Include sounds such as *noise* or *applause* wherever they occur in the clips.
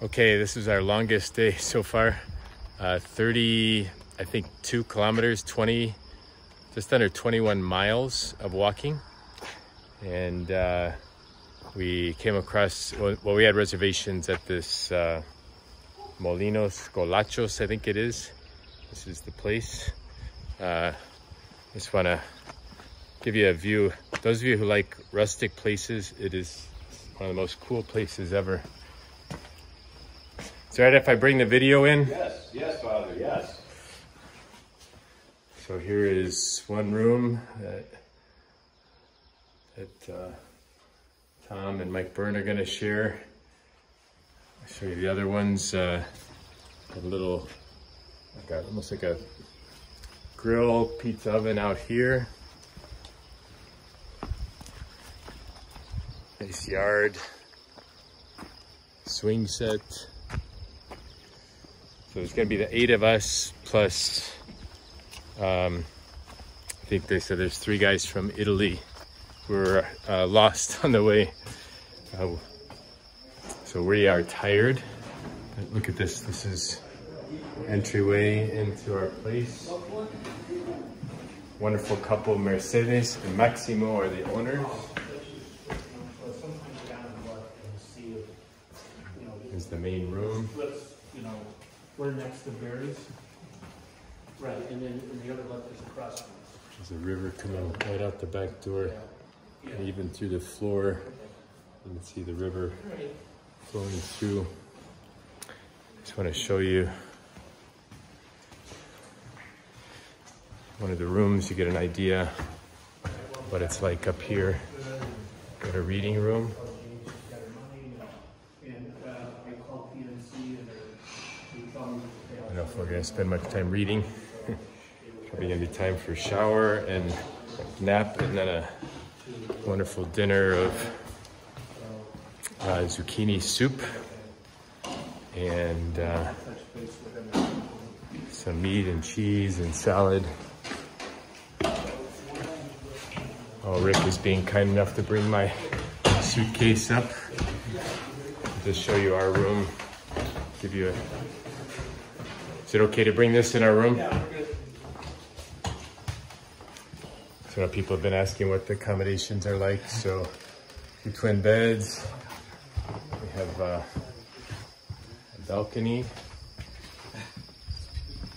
Okay, this is our longest day *laughs* so far. Uh, 30, I think, two kilometers, 20, just under 21 miles of walking. And uh, we came across, well, we had reservations at this uh, Molinos Golachos, I think it is. This is the place. Uh, just want to give you a view. Those of you who like rustic places, it is one of the most cool places ever. Is it right if I bring the video in? Yes, yes, Father, yes. So here is one room that, that uh, Tom and Mike Byrne are gonna share. I'll show you the other ones. Uh, a little, like a, almost like a grill pizza oven out here. Nice yard. Swing set. So it's gonna be the eight of us plus, um, I think they said there's three guys from Italy who were uh, lost *laughs* on the way. Uh, so we are tired. But look at this. This is entryway into our place. Wonderful couple, Mercedes and Maximo are the owners. Is the main room. Let's, you know, we're next to Barry's. Right, and then in the other left is the crossroads. There's a river coming right out the back door, and even through the floor. You can see the river flowing through. Just want to show you one of the rooms. You get an idea what it's like up here. Got a reading room. And, uh, I called PNC and they're, they told me that I don't know if we're gonna spend much time reading. *laughs* Probably gonna be time for shower and nap and then a wonderful dinner of uh, zucchini soup and uh, some meat and cheese and salad. Oh, Rick is being kind enough to bring my suitcase up. Just show you our room. Give you a is it okay to bring this in our room? Yeah, we're good. So people have been asking what the accommodations are like. So two twin beds. We have uh, a balcony.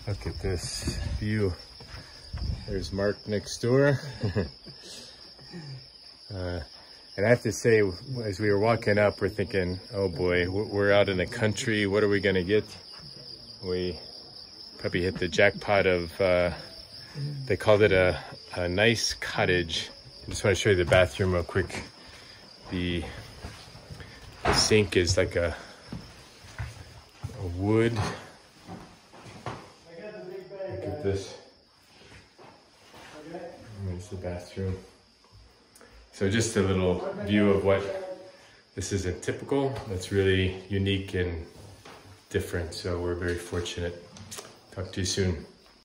Look at this view. There's Mark next door. *laughs* uh, and I have to say, as we were walking up, we're thinking, oh boy, we're out in the country. What are we going to get? We probably hit the jackpot of, uh, they called it a, a nice cottage. I just want to show you the bathroom real quick. The, the sink is like a, a wood. Look at this. There's the bathroom. So just a little view of what this isn't typical. It's really unique and different. So we're very fortunate. Talk to you soon.